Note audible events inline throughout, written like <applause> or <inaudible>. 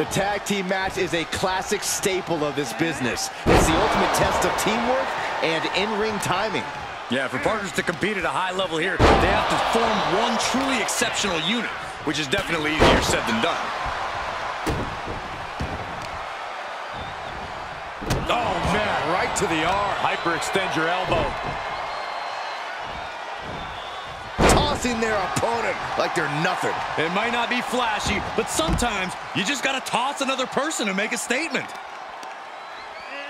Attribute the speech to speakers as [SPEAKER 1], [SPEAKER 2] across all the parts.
[SPEAKER 1] The tag team match is a classic staple of this business. It's the ultimate test of teamwork and in-ring timing.
[SPEAKER 2] Yeah, for partners to compete at a high level here, they have to form one truly exceptional unit, which is definitely easier said than done.
[SPEAKER 3] Oh, man, right to the arm. Hyperextend your elbow.
[SPEAKER 1] Tossing their opponent like they're nothing.
[SPEAKER 2] It might not be flashy, but sometimes you just got to toss another person to make a statement.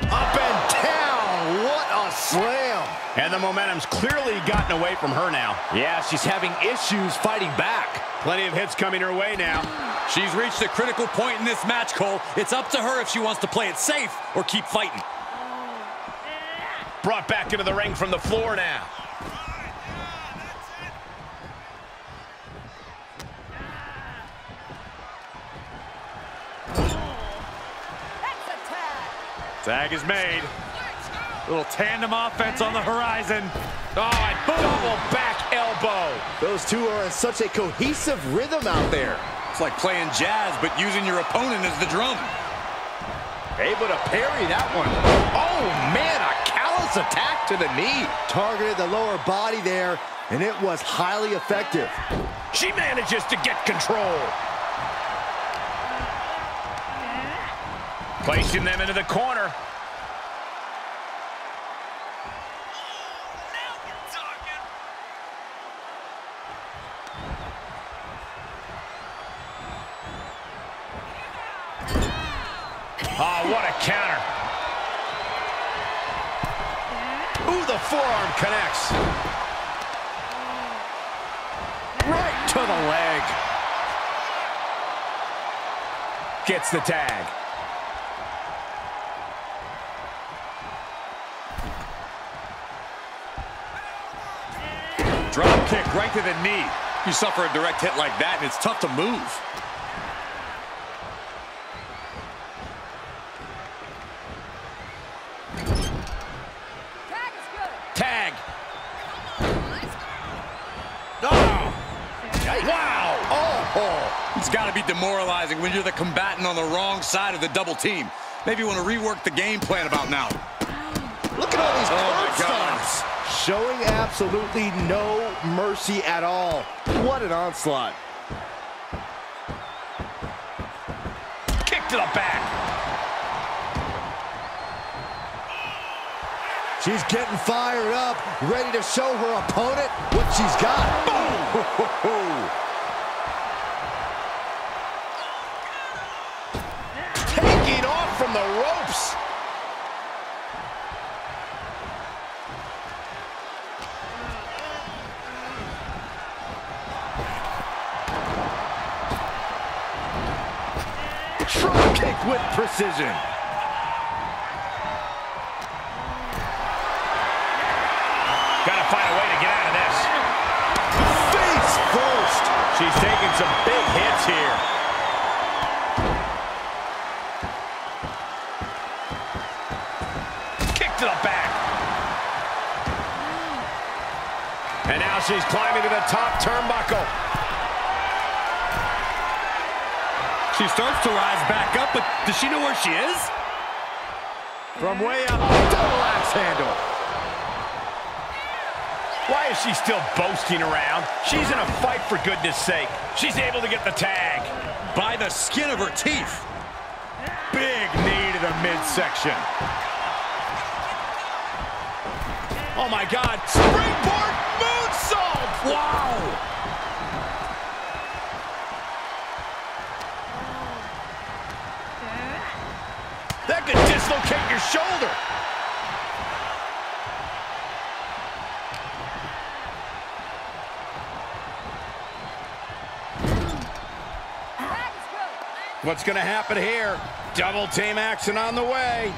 [SPEAKER 1] Up and down. What a slam.
[SPEAKER 4] And the momentum's clearly gotten away from her now.
[SPEAKER 1] Yeah, she's having issues fighting back.
[SPEAKER 4] Plenty of hits coming her way now.
[SPEAKER 2] She's reached a critical point in this match, Cole. It's up to her if she wants to play it safe or keep fighting.
[SPEAKER 4] Brought back into the ring from the floor now.
[SPEAKER 3] Tag is made. Little tandem offense on the horizon.
[SPEAKER 4] Oh, and double back elbow.
[SPEAKER 1] Those two are in such a cohesive rhythm out there.
[SPEAKER 2] It's like playing jazz, but using your opponent as the drum.
[SPEAKER 1] Able to parry that one. Oh, man, a callous attack to the knee. Targeted the lower body there, and it was highly effective.
[SPEAKER 4] She manages to get control. Placing them into the corner. Oh, what a counter. Ooh, the forearm connects. Right to the leg. Gets the tag.
[SPEAKER 3] Drop kick right to the knee.
[SPEAKER 2] You suffer a direct hit like that, and it's tough to move.
[SPEAKER 4] Tag. Oh. Wow.
[SPEAKER 1] Oh,
[SPEAKER 2] It's got to be demoralizing when you're the combatant on the wrong side of the double team. Maybe you want to rework the game plan about now.
[SPEAKER 1] look at all these
[SPEAKER 2] Oh, my
[SPEAKER 1] curb
[SPEAKER 2] God.
[SPEAKER 1] stomps. Showing absolutely no mercy at all. What an onslaught.
[SPEAKER 4] Kick to the back.
[SPEAKER 1] She's getting fired up, ready to show her opponent what she's got. Boom! <laughs>
[SPEAKER 4] Taking off from the ropes.
[SPEAKER 1] Drop with precision.
[SPEAKER 4] Gotta find a way to get out of this.
[SPEAKER 1] Face first.
[SPEAKER 4] She's taking some big hits here. Kick to the back. And now she's climbing to the top turnbuckle.
[SPEAKER 3] She starts to rise back up, but does she know where she is?
[SPEAKER 4] From way up, double axe handle. Why is she still boasting around? She's in a fight, for goodness sake. She's able to get the tag.
[SPEAKER 2] By the skin of her teeth.
[SPEAKER 4] Big knee to the midsection. Oh, my God. Springboard moonsault. Wow. That could dislocate your shoulder. What's going to happen here? Double team action on the way.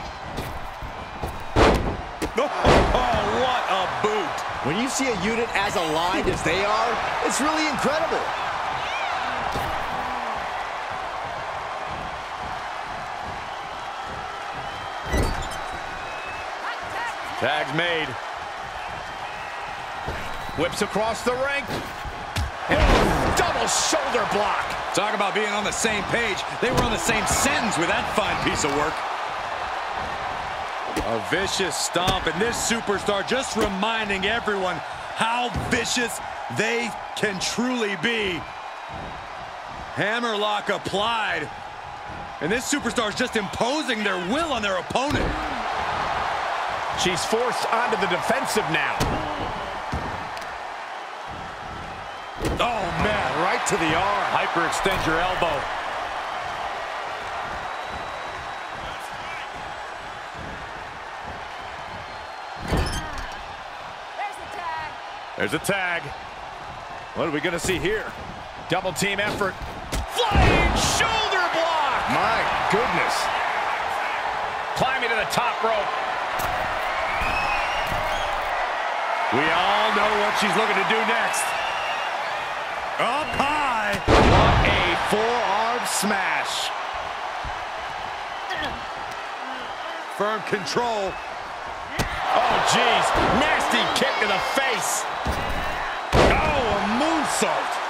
[SPEAKER 4] <laughs>
[SPEAKER 2] Oh, what a boot.
[SPEAKER 1] When you see a unit as aligned as they are, it's really incredible.
[SPEAKER 4] Tag's made. Whips across the ring. And double shoulder block.
[SPEAKER 2] Talk about being on the same page. They were on the same sentence with that fine piece of work. A vicious stomp, and this superstar just reminding everyone how vicious they can truly be. Hammerlock applied. And this superstar is just imposing their will on their opponent.
[SPEAKER 4] She's forced onto the defensive now.
[SPEAKER 3] Oh, man, right to the arm. Hyperextend your elbow.
[SPEAKER 5] There's the tag.
[SPEAKER 3] There's a tag. What are we going to see here?
[SPEAKER 4] Double team effort. Flying shoulder block.
[SPEAKER 3] My goodness.
[SPEAKER 4] Climbing to the top rope.
[SPEAKER 3] We all know what she's looking to do next. Up high.
[SPEAKER 1] What a forearm smash.
[SPEAKER 3] Firm control.
[SPEAKER 4] Oh, jeez. Nasty kick to the face.
[SPEAKER 3] Oh, a moonsault.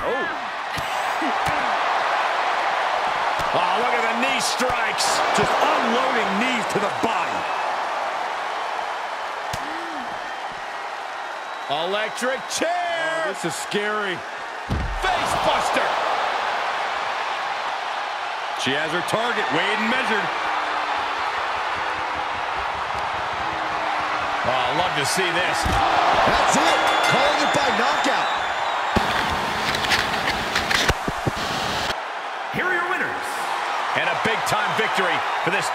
[SPEAKER 1] Oh. <laughs>
[SPEAKER 3] oh, look at the knee strikes. Just unloading knees to the body.
[SPEAKER 4] Electric chair.
[SPEAKER 3] Oh, this is scary.
[SPEAKER 4] Face buster.
[SPEAKER 2] She has her target weighed and measured.
[SPEAKER 4] Oh, I'd love to see this.
[SPEAKER 1] That's it. Calling it by knockout.
[SPEAKER 4] Here are your winners. And a big-time victory for this